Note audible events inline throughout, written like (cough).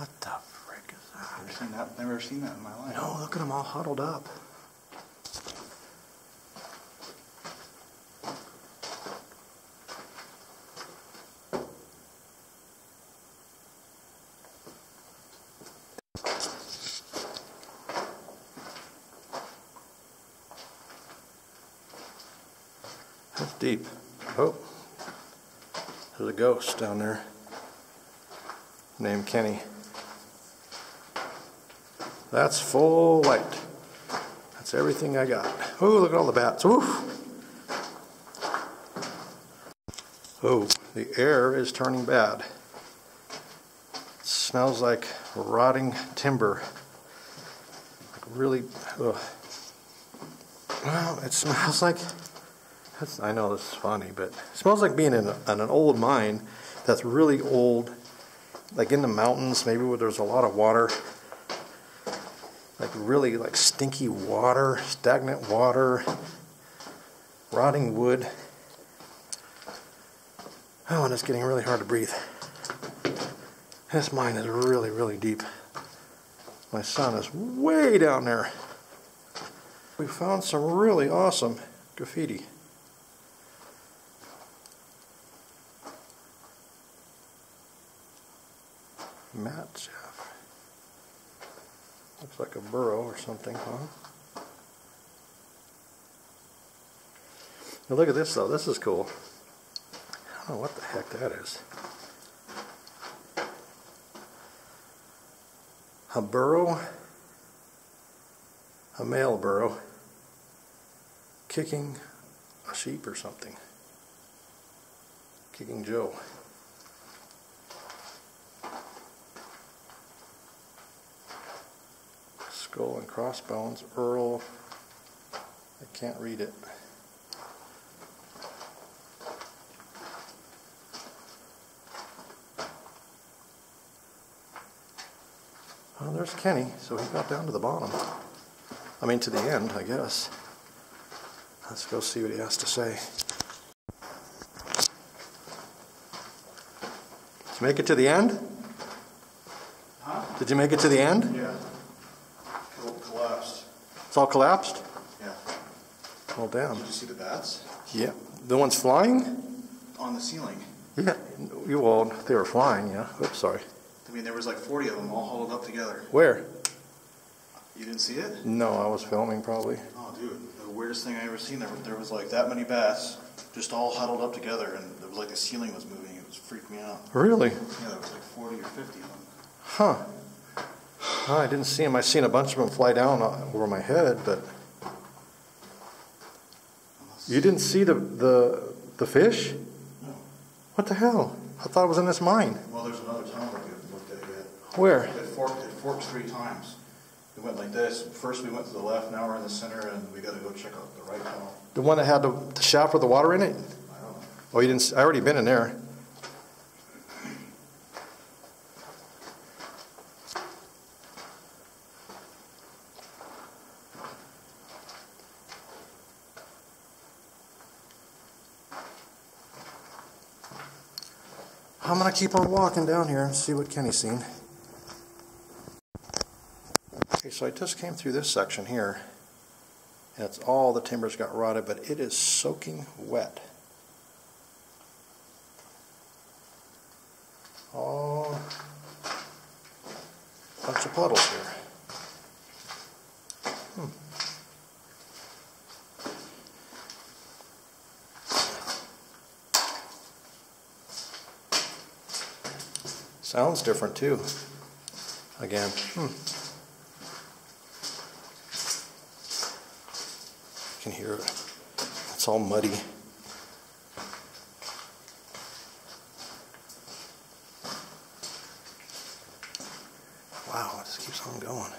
What the frick is that? Never seen that. Never seen that in my life. No, look at them all huddled up. That's deep. Oh, there's a ghost down there named Kenny. That's full light. That's everything I got. Oh, look at all the bats. Oof. Oh, the air is turning bad. It smells like rotting timber. Like really, ugh. Well, it smells (laughs) like, I know this is funny, but it smells like being in, a, in an old mine that's really old, like in the mountains, maybe where there's a lot of water really like stinky water, stagnant water, rotting wood. Oh, and it's getting really hard to breathe. This mine is really, really deep. My son is way down there. We found some really awesome graffiti. Matt. Looks like a burro or something, huh? Now look at this though, this is cool. I don't know what the heck that is. A burro, a male burro, kicking a sheep or something. Kicking Joe. Skull and crossbones, Earl. I can't read it. Well, there's Kenny, so he got down to the bottom. I mean, to the end, I guess. Let's go see what he has to say. Did you make it to the end? Huh? Did you make it to the end? Yeah. It's all collapsed? Yeah. Well, damn. Did you see the bats? Yeah. The ones flying? On the ceiling. Yeah. You well, they were flying, yeah. Oops, sorry. I mean, there was like 40 of them all huddled up together. Where? You didn't see it? No, I was filming probably. Oh, dude. The weirdest thing I ever seen. There, there was like that many bats just all huddled up together, and it was like the ceiling was moving. It was freaking me out. Really? Yeah, there was like 40 or 50 of them. Huh. I didn't see them. I seen a bunch of them fly down uh, over my head, but you didn't see the the the fish? No. What the hell? I thought it was in this mine. Well, there's another tunnel we haven't looked at yet. Where? It forked, it forked three times. We went like this. First we went to the left, now we're in the center, and we gotta go check out the right tunnel. The one that had the, the shaft with the water in it? I don't know. Oh, you didn't. I already been in there. Keep on walking down here and see what Kenny's seen. Okay, so I just came through this section here. And it's all the timbers got rotted, but it is soaking wet. Oh, bunch of puddles here. Sounds different too. Again. Hmm. You can hear it. It's all muddy. Wow, it just keeps on going.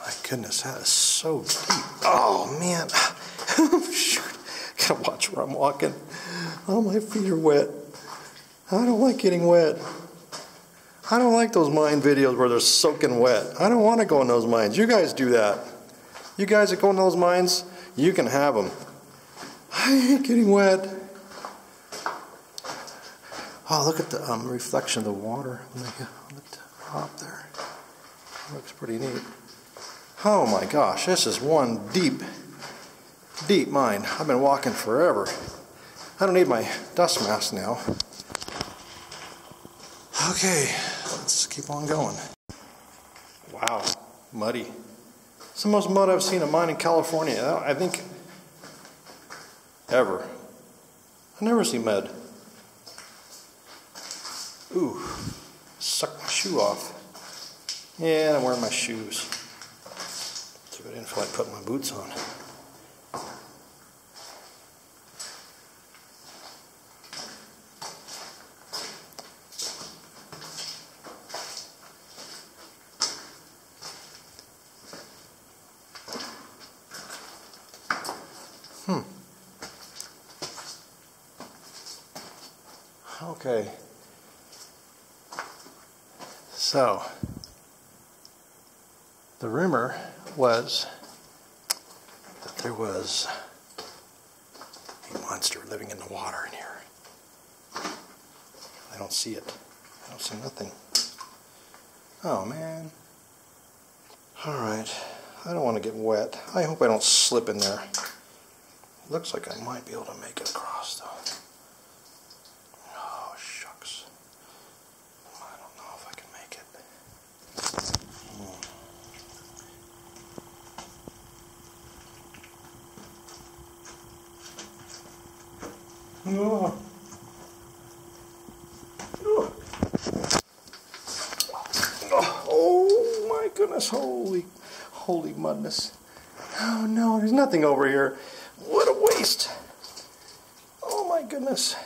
My goodness, that is so deep. Oh man. (laughs) Shoot. Gotta watch where I'm walking. Oh, my feet are wet. I don't like getting wet. I don't like those mine videos where they're soaking wet. I don't want to go in those mines. You guys do that. You guys that go in those mines, you can have them. I hate getting wet. Oh, Oh, look at the um, reflection of the water on the, on the top there. Looks pretty neat. Oh my gosh, this is one deep, deep mine. I've been walking forever. I don't need my dust mask now. Okay, let's keep on going. Wow, muddy. It's the most mud I've seen in mine in California. I think ever. I never see mud. Ooh, suck my shoe off. Yeah, I'm wearing my shoes. So I didn't feel like putting my boots on. Hmm. Okay. So, the rumor was that there was a monster living in the water in here. I don't see it. I don't see nothing. Oh man. Alright. I don't want to get wet. I hope I don't slip in there. Looks like I might be able to make it across though. Oh shucks. I don't know if I can make it. Oh. Oh my goodness, holy, holy mudness. Oh no, there's nothing over here. What a waste. Oh my goodness.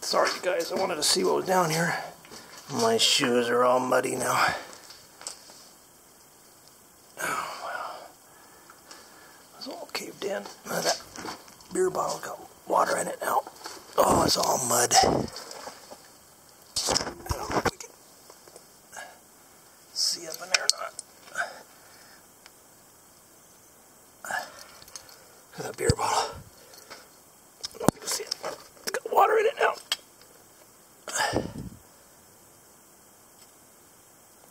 Sorry guys, I wanted to see what was down here. My shoes are all muddy now. Oh wow. It's all caved in. That beer bottle got water in it now. It's all mud. I don't know if we can see up in there or not. Look at that beer bottle. I don't know if you can see it. It's got water in it now.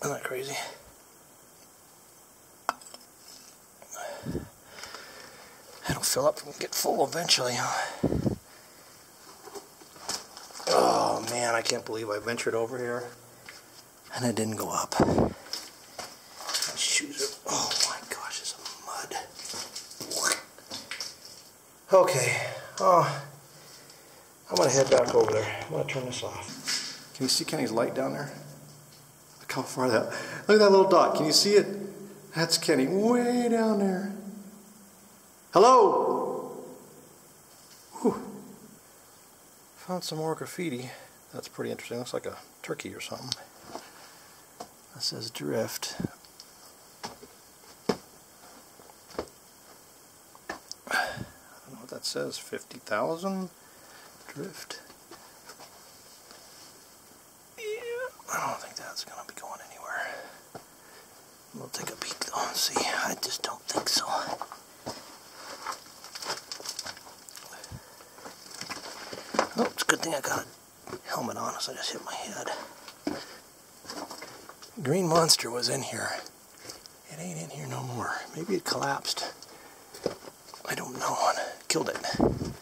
Isn't that crazy? It'll fill up and get full eventually, huh? Oh man, I can't believe I ventured over here and it didn't go up. Shoes are, oh my gosh, it's mud. Okay, oh, I'm gonna head back over there. I'm gonna turn this off. Can you see Kenny's light down there? Look how far that, look at that little dot. Can you see it? That's Kenny way down there. Hello? Whew. Found some more graffiti. That's pretty interesting. Looks like a turkey or something. That says drift. I don't know what that says. 50,000 drift. Yeah, I don't think that's going to be going anywhere. We'll take a peek though and see. I just don't think so. Oh, it's a good thing I got a helmet on as I just hit my head. Green Monster was in here. It ain't in here no more. Maybe it collapsed. I don't know. Killed it.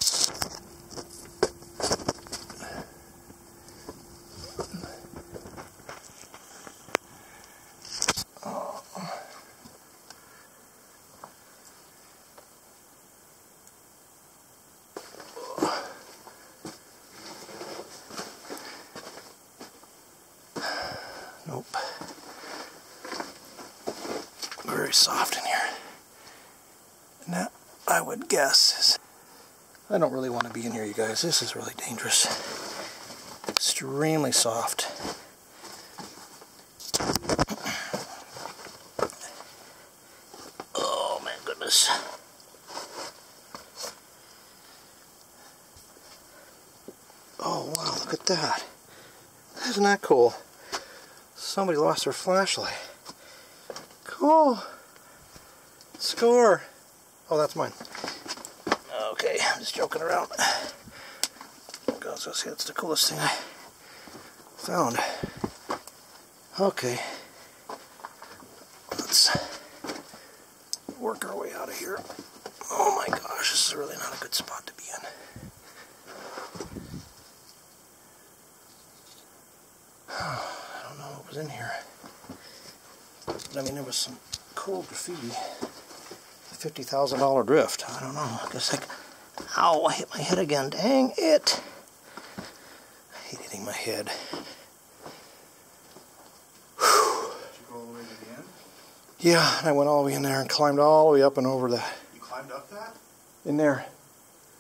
Very soft in here. And that, I would guess, is. I don't really want to be in here, you guys. This is really dangerous. Extremely soft. Oh, my goodness. Oh, wow, look at that. Isn't that cool? Somebody lost their flashlight. Cool. Score. Oh, that's mine. Okay, I'm just joking around. Goes, let's see, that's the coolest thing I found. Okay. Let's work our way out of here. Oh my gosh, this is really not a good spot to be in. (sighs) I don't know what was in here. I mean, there was some cool graffiti. $50,000 drift. I don't know. I guess like, ow, I hit my head again. Dang it. I hate hitting my head. Did you go all the way to the end? Yeah, and I went all the way in there and climbed all the way up and over the, You climbed up that? in there.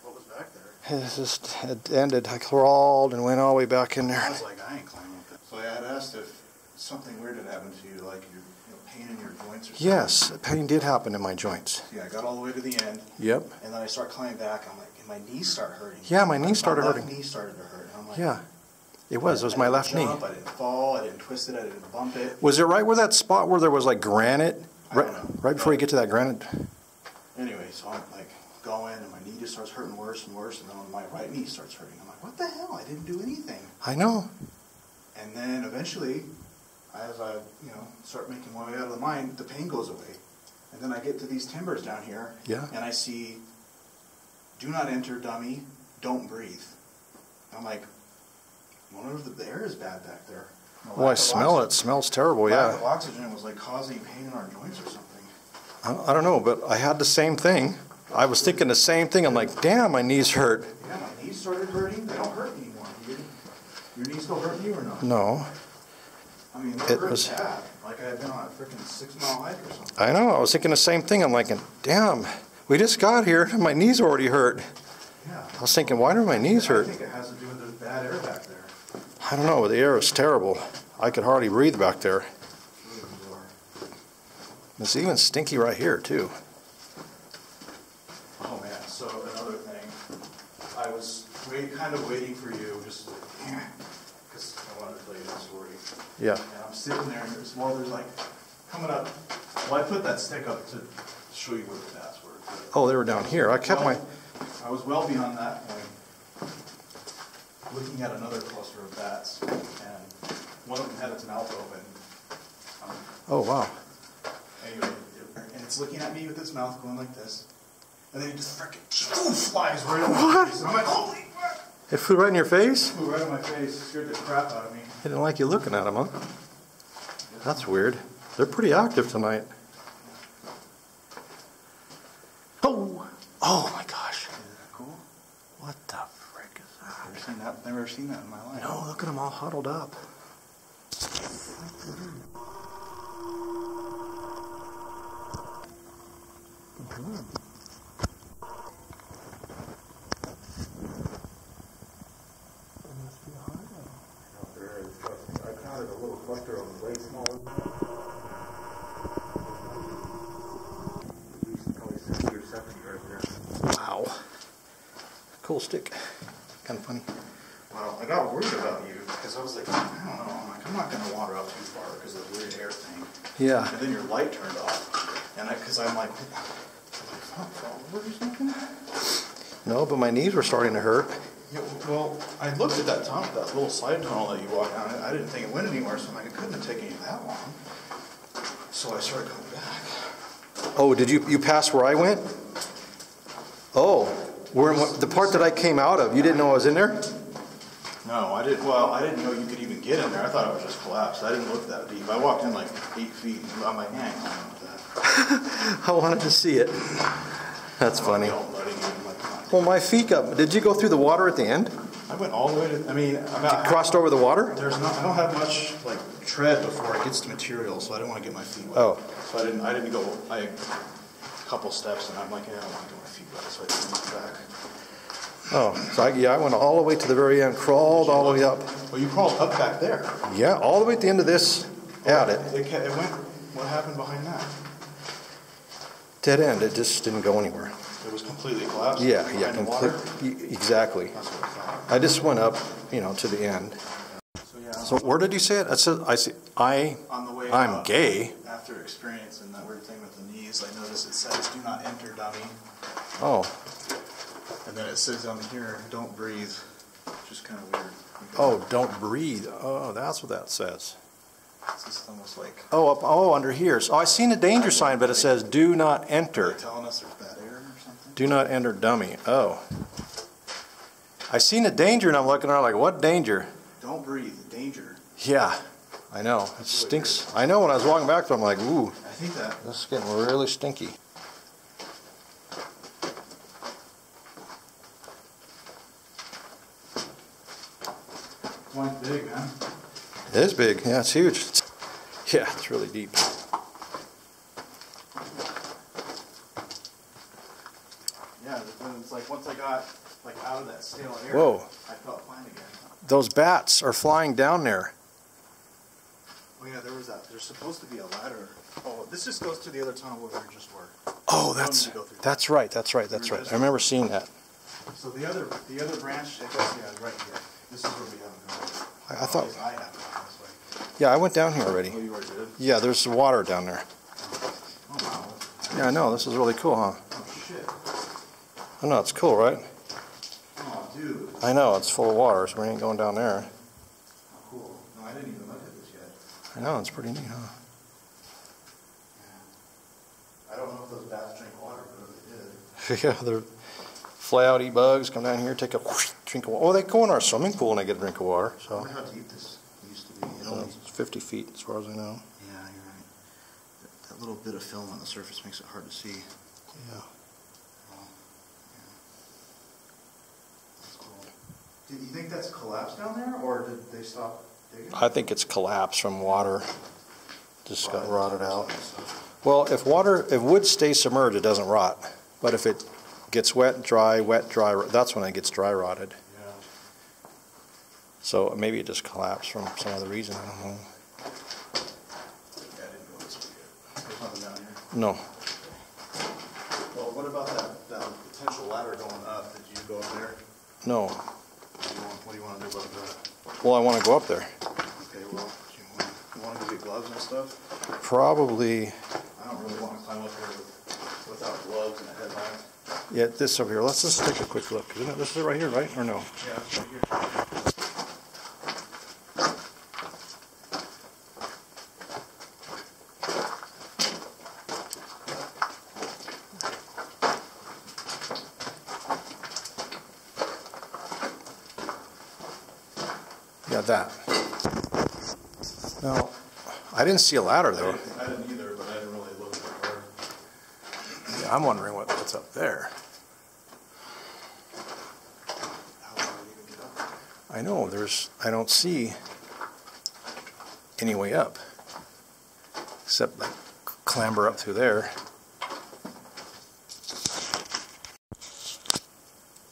What was back there? It just it ended. I crawled and went all the way back in there. I was like, I ain't climbing up that. So I had asked if something weird had happened to you, like you pain in your joints or something. Yes, pain did happen in my joints. Yeah, I got all the way to the end, Yep. and then I start climbing back. I'm like, and my knees start hurting. Yeah, my knees started left hurting. knee started to hurt. I'm like, Yeah, it was. It was I my left knee. jump, I didn't fall. I didn't twist it. I didn't bump it. Was it right where that spot where there was like granite? I Right, don't know. right before you get to that granite. Anyway, so I'm like going, and my knee just starts hurting worse and worse, and then my right knee starts hurting. I'm like, what the hell? I didn't do anything. I know. And then eventually, as I, you know, start making my way out of the mine, the pain goes away. And then I get to these timbers down here, Yeah. and I see, "Do not enter, dummy. Don't breathe." I'm like, "Wonder if the air is bad back there." The Oh, I smell it. It smells terrible. Yeah. of oxygen was like causing pain in our joints or something. I I don't know, but I had the same thing. I was thinking the same thing. I'm like, damn, my knees hurt. Yeah, my knees started hurting. They don't hurt anymore. You, your knees still hurting you or not? No, I mean, It was- bad. Like I had been on a freaking six mile hike or something. I know. I was thinking the same thing. I'm like, damn, we just got here. and (laughs) My knees already hurt. Yeah. I was thinking, why do my knees I hurt? think it has to do with the bad air back there. I don't know. The air was terrible. I could hardly breathe back there. It's even stinky right here too. Oh man, so another thing, I was wait, kind of waiting for you, just because I wanted to tell you the story. Yeah. And I'm sitting there, and there's well, there's like coming up. Well, I put that stick up to show you where the bats were. Oh, they were down here. I kept my. I was well beyond that point, looking at another cluster of bats, and one of them had its mouth open. Um, Oh wow. Anyway, and it's looking at me with its mouth going like this, and then it just freaking flies right my What? I'm like, holy! It flew right in your face. It Flew right on my face, It scared the crap out of me. I didn't like you looking at them, huh? That's weird. They're pretty active tonight. Oh. Oh my gosh. Isn't that cool? What the frick is that? Never seen that. Never seen that in my life. No, look at them all huddled up. I counted a little cluster of them way smaller. At least probably sixty or seventy right there. Wow. Cool stick. Kind of funny. Well, I got worried about you because I was like, I don't know. I'm like, I'm not going to wander out too far because of the weird air thing. Yeah. And then your light turned off, and I, because I'm like, did I fall over or something? No, but my knees were starting to hurt. Well, I looked at that tunnel, that little side tunnel that you walk down. I didn't think it went anywhere, so I'm like, it couldn't have taken you that long. So I started coming back. Oh, did you you pass where I went? Oh, where the part that I came out of? You didn't know I was in there? No, I didn't. Well, I didn't know you could even get in there. I thought it was just collapsed. I didn't look that deep. I walked in like eight feet. I'm like, yeah, I with that. (laughs) I wanted to see it. That's oh, funny. Well, my feet got. Did you go through the water at the end? I went all the way to. I mean, about Crossed over the water? There's not. I don't have much like tread before it gets to material, so I didn't want to get my feet wet. Oh. So I didn't. I didn't go. I a couple steps, and I'm like, yeah, I don't want to get my feet wet, so I didn't go back. Oh, so I, yeah, I went all the way to the very end, crawled all the way up. Well, you crawled up back there. Yeah, all the way at the end of this. At it, It, ca- it went. What happened behind that? dead end. It just didn't go anywhere. Completely collapsed. Yeah, yeah, complete, exactly. I just went up, you know, to the end. So yeah. So where did you say it? I said, I see, I, on the way I'm up, gay. After experiencing that weird thing with the knees, I noticed it says "Do not enter, dummy," Oh, and then it says on here "Don't breathe," which is kind of weird. Oh, don't breathe. Oh, that's what that says. It's just almost like Oh, up, oh, under here. So I seen a danger sign, but it says do not they're enter. telling us there's bad air. Do not enter dummy. Oh. I seen a danger and I'm looking around like, what danger? Don't breathe, danger. Yeah, I know. It stinks. I know when I was walking back, I'm like, ooh, I think that this is getting really stinky. point's big, man. It is big. Yeah, it's huge. Yeah, it's really deep. Yeah, then it's like once I got like out of that stale air, Whoa. I felt fine again. Those bats are flying down there. Oh yeah, there was that. There's supposed to be a ladder. Oh, this just goes to the other tunnel where we just were. Oh, that's need to go through that. that's right. That's right. That's right. I remember seeing that. So the other, the other branch, it goes, yeah, right here. This is where we haven't gone. I, I thought. I haven't. Yeah, I went down here already. Oh, you already did? Yeah, there's water down there. Oh wow. Yeah, I know. This is really cool, huh? Oh shit. I know it's cool, right? I know it's full of water, so we ain't going down there. Cool. No, I didn't even look at this yet. I know it's pretty neat, huh? I don't know if those bats drink water, but if they did. (laughs) yeah, they're fly out, eat bugs, come down here, take a whoosh, drink of water. Oh, they go in our swimming pool and they get a drink of water. I So wonder how deep this used to be. It only, it's 50 feet, as far as I know. yeah, you're right. That, that little bit of film on the surface makes it hard to see. Yeah. Oh, yeah. That's cool. Do you think that's collapsed down there, or did they stop digging? I think it's collapsed from water. Just got Rotted out. Well, if water, if wood stays submerged, it doesn't rot. But if it gets wet, dry, wet, dry, that's when it gets dry rotted. Yeah. So maybe it just collapsed from some other reason. I don't know. Yeah, I didn't go this. There's nothing down here. No. Well, what about that, that potential ladder going up? Did you go up there? No. What do you want, what do you want to do about that? Well, I want to go up there. Okay, well, do you want, you want to get gloves and stuff? Probably, I don't really want to climb up here with, without gloves and a headlamp. yeah, this over here. Let's just take a quick look. Isn't it, this is it right here, right? Or no? Yeah, it's right here. Yeah, that. No, I didn't see a ladder though. I didn't either, but I didn't really look hard. Yeah, I'm wondering what, what's up there. How far are you gonna up? I know, there's, I don't see any way up. Except like clamber up through there.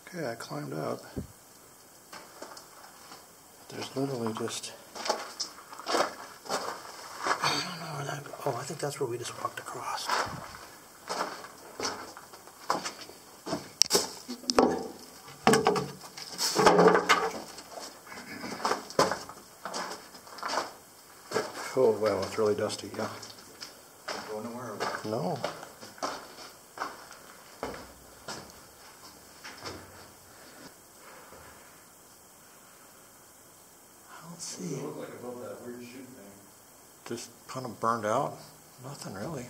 Okay, I climbed up. There's literally just. I don't know where that. Oh, I think that's where we just walked across. Oh, wow, it's really dusty, yeah. Go nowhere No. I don't see. look like above that weird chute thing. Just kind of burned out. Nothing really.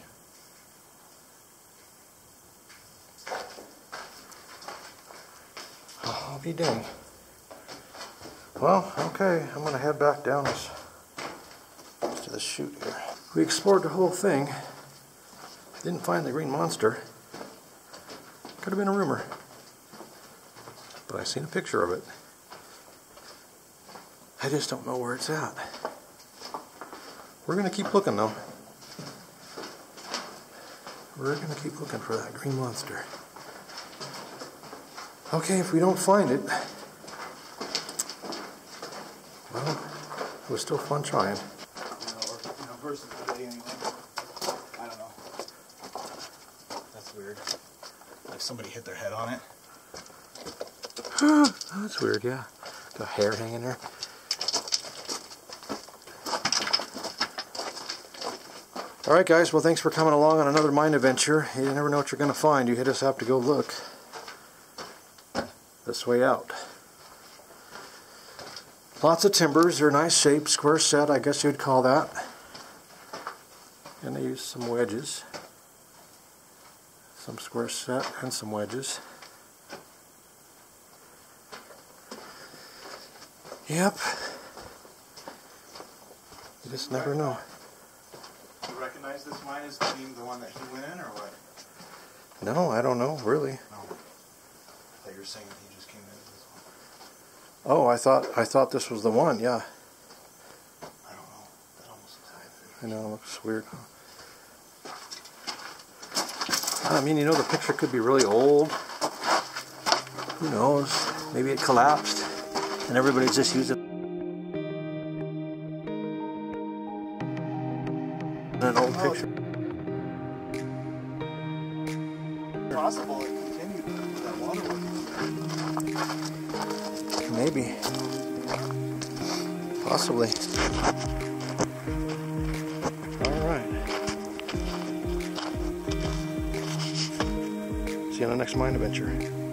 I'll be dang. Well, okay, I'm gonna head back down this to the chute here. We explored the whole thing. Didn't find the green monster. Could have been a rumor. But I seen a picture of it. I just don't know where it's at. We're gonna keep looking though. We're gonna keep looking for that green monster. Okay, if we don't find it, well, it was still fun trying. You know, or, you know, versus today anyway. I don't know. That's weird. Like somebody hit their head on it. (gasps) That's weird, yeah. Got hair hanging there. All right, guys. Well, thanks for coming along on another mine adventure. You never know what you're going to find. You just have to go look. This way out. Lots of timbers. They're nice shape, square set, I guess you'd call that. And they use some wedges. Some square set and some wedges. Yep. You just never know. Recognize this mine as being the one that he went in, or what? No, I don't know, really. No. I you were saying he just came in this one. Oh, I thought I thought this was the one. Yeah, I don't know. That almost looks I know. It looks weird. I mean, you know, the picture could be really old. Who knows? Maybe it collapsed, and everybody's just using an possible it continued that waterworks. Maybe. Possibly. All right. See you on the next mine adventure.